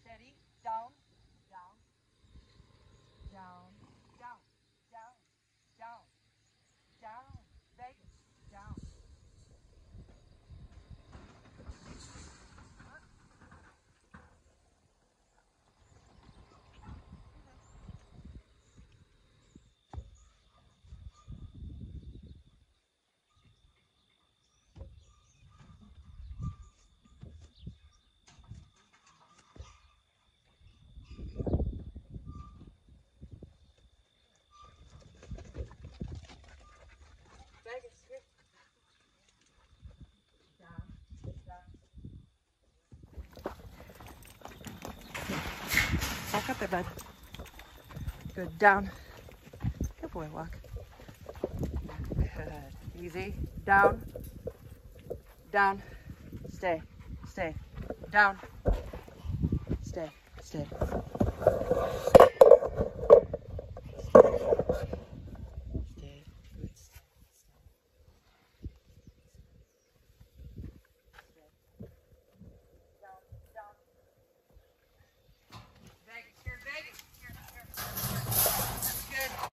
steady, down, up there, bud. Good, down. Good boy, walk. Good, easy. Down, down, stay, stay, down, stay, stay.